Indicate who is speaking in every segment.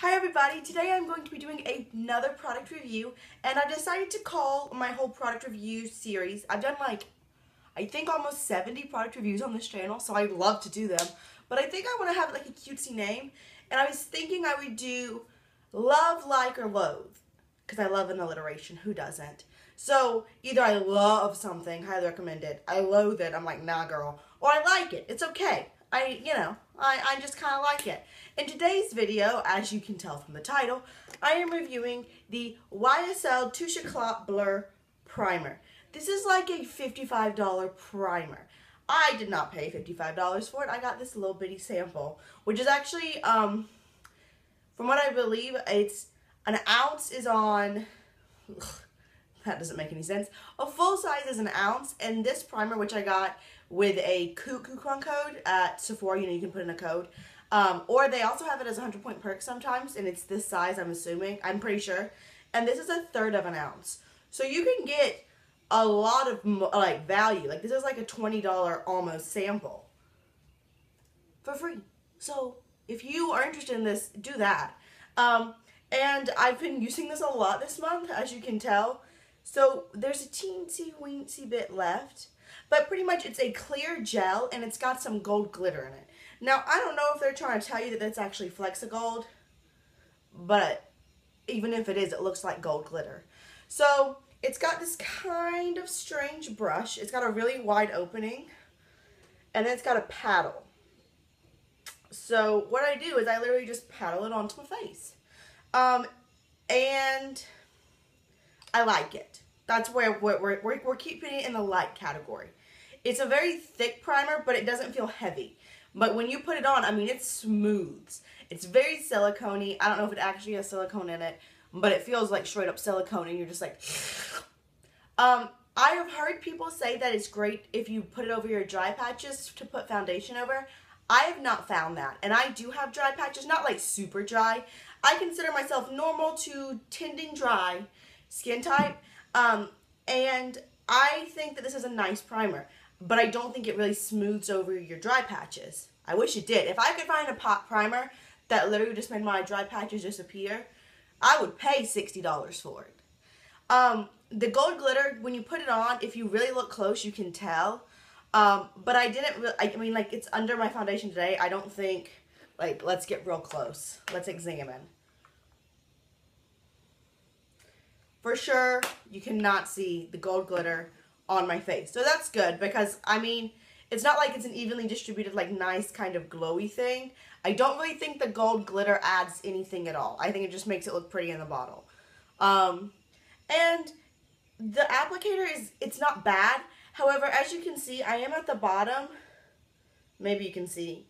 Speaker 1: Hi everybody, today I'm going to be doing another product review and I've decided to call my whole product review series, I've done like, I think almost 70 product reviews on this channel, so I love to do them, but I think I want to have like a cutesy name, and I was thinking I would do love, like, or loathe, because I love an alliteration, who doesn't? So either I love something, highly recommend it, I loathe it, I'm like, nah girl, or I like it, it's okay, I, you know, I, I just kind of like it. In today's video, as you can tell from the title, I am reviewing the YSL Touche Éclat Blur Primer. This is like a $55 primer. I did not pay $55 for it. I got this little bitty sample, which is actually, um, from what I believe, it's an ounce is on, ugh, that doesn't make any sense. A full size is an ounce, and this primer, which I got with a coupon code at Sephora, you know, you can put in a code, um, or they also have it as a 100 point perk sometimes, and it's this size, I'm assuming. I'm pretty sure. And this is a third of an ounce. So you can get a lot of like value. Like this is like a $20 almost sample for free. So if you are interested in this, do that. Um, and I've been using this a lot this month, as you can tell. So there's a teensy weensy bit left. But pretty much it's a clear gel and it's got some gold glitter in it. Now, I don't know if they're trying to tell you that that's actually Flexigold, but even if it is, it looks like gold glitter. So, it's got this kind of strange brush. It's got a really wide opening, and then it's got a paddle. So, what I do is I literally just paddle it onto my face. Um, and I like it. That's where we're, we're, we're keeping it in the light category. It's a very thick primer, but it doesn't feel heavy. But when you put it on, I mean, it smooths. It's very silicone I don't know if it actually has silicone in it, but it feels like straight up silicone and you're just like... um, I have heard people say that it's great if you put it over your dry patches to put foundation over. I have not found that. And I do have dry patches, not like super dry. I consider myself normal to tending dry skin type. Um, and I think that this is a nice primer but I don't think it really smooths over your dry patches. I wish it did. If I could find a pot primer that literally just made my dry patches disappear, I would pay $60 for it. Um, the gold glitter, when you put it on, if you really look close, you can tell. Um, but I didn't I mean, like, it's under my foundation today. I don't think, like, let's get real close. Let's examine. For sure, you cannot see the gold glitter on my face. So that's good because, I mean, it's not like it's an evenly distributed, like, nice kind of glowy thing. I don't really think the gold glitter adds anything at all. I think it just makes it look pretty in the bottle. Um, and the applicator is, it's not bad. However, as you can see, I am at the bottom. Maybe you can see.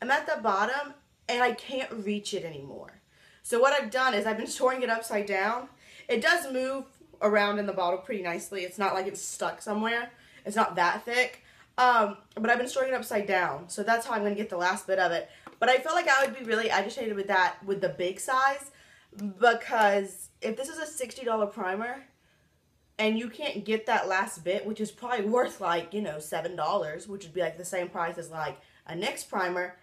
Speaker 1: I'm at the bottom and I can't reach it anymore. So what I've done is I've been storing it upside down. It does move around in the bottle pretty nicely. It's not like it's stuck somewhere. It's not that thick. Um, but I've been storing it upside down. So that's how I'm going to get the last bit of it. But I feel like I would be really agitated with that with the big size. Because if this is a $60 primer and you can't get that last bit, which is probably worth like, you know, $7, which would be like the same price as like a NYX primer,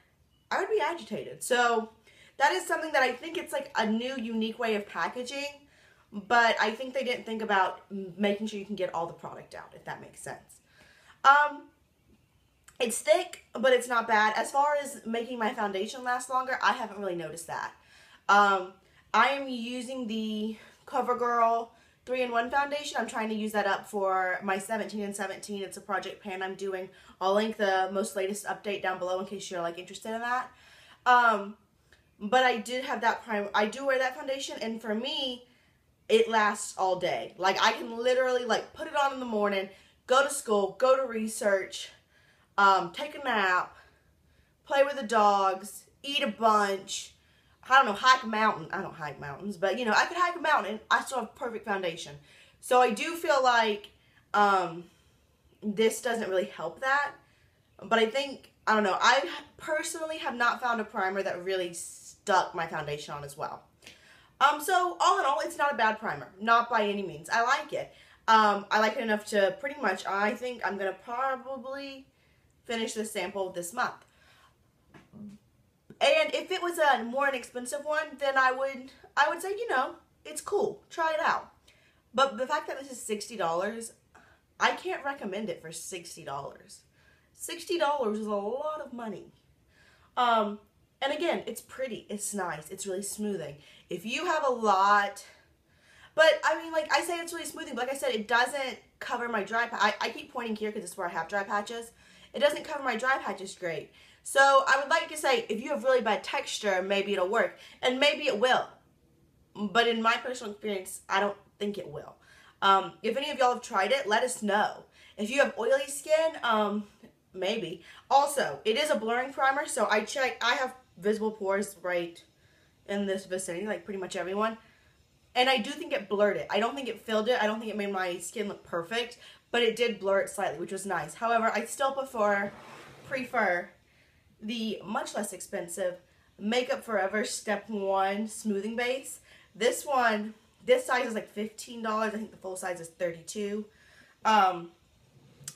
Speaker 1: I would be agitated. So that is something that I think it's like a new, unique way of packaging but I think they didn't think about making sure you can get all the product out, if that makes sense. Um, it's thick, but it's not bad. As far as making my foundation last longer, I haven't really noticed that. Um, I am using the CoverGirl 3-in-1 foundation. I'm trying to use that up for my 17 and 17. It's a project pan I'm doing. I'll link the most latest update down below in case you're like interested in that. Um, but I did have that prime. I do wear that foundation, and for me, it lasts all day. Like I can literally like put it on in the morning, go to school, go to research, um, take a nap, play with the dogs, eat a bunch. I don't know, hike a mountain. I don't hike mountains, but you know, I could hike a mountain I still have perfect foundation. So I do feel like um, this doesn't really help that. But I think, I don't know, I personally have not found a primer that really stuck my foundation on as well. Um, so all in all, it's not a bad primer. Not by any means. I like it. Um, I like it enough to pretty much, I think I'm going to probably finish this sample this month. And if it was a more inexpensive one, then I would I would say, you know, it's cool. Try it out. But the fact that this is $60, I can't recommend it for $60. $60 is a lot of money. Um, and again, it's pretty, it's nice, it's really smoothing. If you have a lot, but I mean, like I say, it's really smoothing. But like I said, it doesn't cover my dry. I, I keep pointing here because it's where I have dry patches. It doesn't cover my dry patches great. So I would like to say, if you have really bad texture, maybe it'll work, and maybe it will. But in my personal experience, I don't think it will. Um, if any of y'all have tried it, let us know. If you have oily skin, um, maybe. Also, it is a blurring primer, so I check. I have visible pores right in this vicinity, like pretty much everyone. And I do think it blurred it. I don't think it filled it. I don't think it made my skin look perfect, but it did blur it slightly, which was nice. However, I still prefer prefer the much less expensive Make Up For Ever Step 1 Smoothing Base. This one, this size is like $15. I think the full size is 32 Um,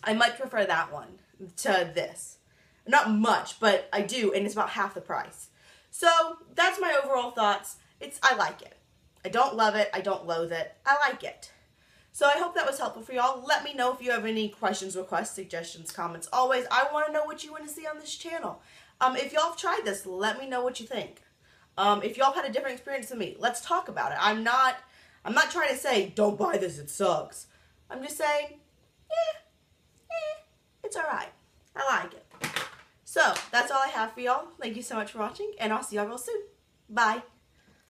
Speaker 1: I much prefer that one to this. Not much, but I do, and it's about half the price. So that's my overall thoughts. It's I like it. I don't love it. I don't loathe it. I like it. So I hope that was helpful for y'all. Let me know if you have any questions, requests, suggestions, comments. Always, I want to know what you want to see on this channel. Um, if y'all have tried this, let me know what you think. Um, if y'all had a different experience than me, let's talk about it. I'm not, I'm not trying to say, don't buy this, it sucks. I'm just saying, eh, eh, it's alright. I like it. So, that's all I have for y'all. Thank you so much for watching, and I'll see y'all real soon. Bye.